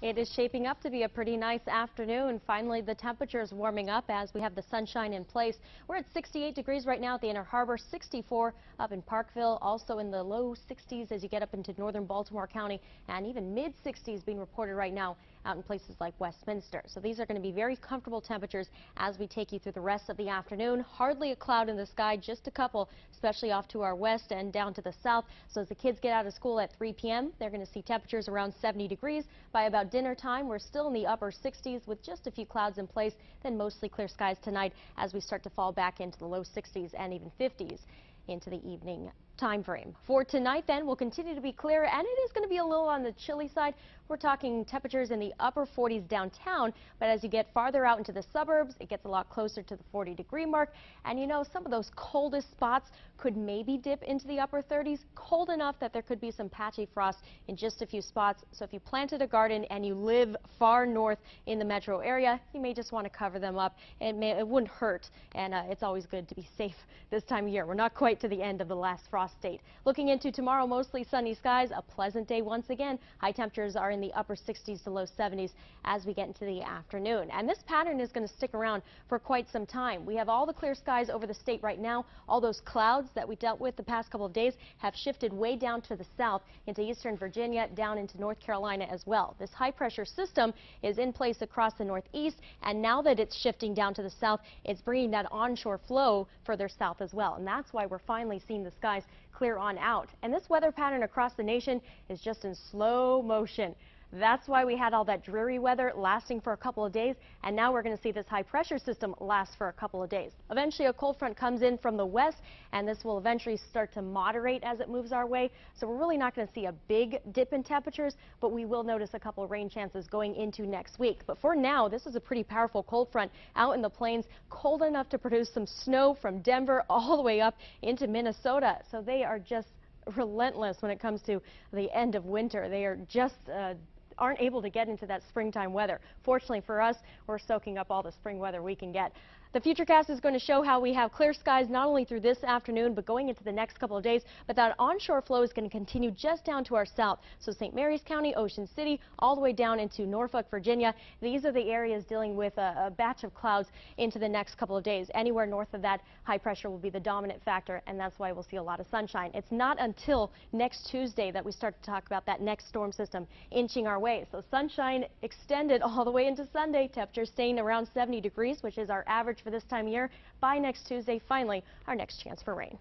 It is shaping up to be a pretty nice afternoon. Finally, the temperature is warming up as we have the sunshine in place. We're at 68 degrees right now at the Inner Harbor, 64 up in Parkville, also in the low 60s as you get up into northern Baltimore County, and even mid 60s being reported right now out in places like Westminster. So these are going to be very comfortable temperatures as we take you through the rest of the afternoon. Hardly a cloud in the sky, just a couple, especially off to our west and down to the south. So as the kids get out of school at 3 p.m., they're going to see temperatures around 70 degrees. By about dinner time, we're still in the upper 60s with just a few clouds in place, then mostly clear skies tonight as we start to fall back into the low 60s and even 50s into the evening time frame. For tonight then, we'll continue to be clear and it is going to be a little on the chilly side. We're talking temperatures in the upper 40s downtown, but as you get farther out into the suburbs, it gets a lot closer to the 40 degree mark. And you know, some of those coldest spots could maybe dip into the upper 30s, cold enough that there could be some patchy frost in just a few spots. So if you planted a garden and you live far north in the metro area, you may just want to cover them up. It, may, it wouldn't hurt, and uh, it's always good to be safe this time of year. We're not quite to the end of the last frost state. Looking into tomorrow, mostly sunny skies, a pleasant day once again. High temperatures are in the upper 60s to low 70s as we get into the afternoon. And this pattern is going to stick around for quite some time. We have all the clear skies over the state right now. All those clouds that we dealt with the past couple of days have shifted way down to the south into eastern Virginia, down into North Carolina as well. This high pressure system is in place across the northeast, and now that it's shifting down to the south, it's bringing that onshore flow further south as well. And that's why we're finally seeing the skies clear on out. And this weather pattern across the nation is just in slow motion. That's why we had all that dreary weather lasting for a couple of days, and now we're going to see this high pressure system last for a couple of days. Eventually, a cold front comes in from the west, and this will eventually start to moderate as it moves our way. So we're really not going to see a big dip in temperatures, but we will notice a couple of rain chances going into next week. But for now, this is a pretty powerful cold front out in the plains, cold enough to produce some snow from Denver all the way up into Minnesota. So they are just relentless when it comes to the end of winter. They are just uh, aren't able to get into that springtime weather. Fortunately for us, we're soaking up all the spring weather we can get. The Futurecast is going to show how we have clear skies not only through this afternoon, but going into the next couple of days. But that onshore flow is going to continue just down to our south. So St. Mary's County, Ocean City, all the way down into Norfolk, Virginia. These are the areas dealing with a, a batch of clouds into the next couple of days. Anywhere north of that, high pressure will be the dominant factor, and that's why we'll see a lot of sunshine. It's not until next Tuesday that we start to talk about that next storm system inching our way. So sunshine extended all the way into Sunday. Temperatures staying around 70 degrees, which is our average for this time of year. By next Tuesday, finally, our next chance for rain.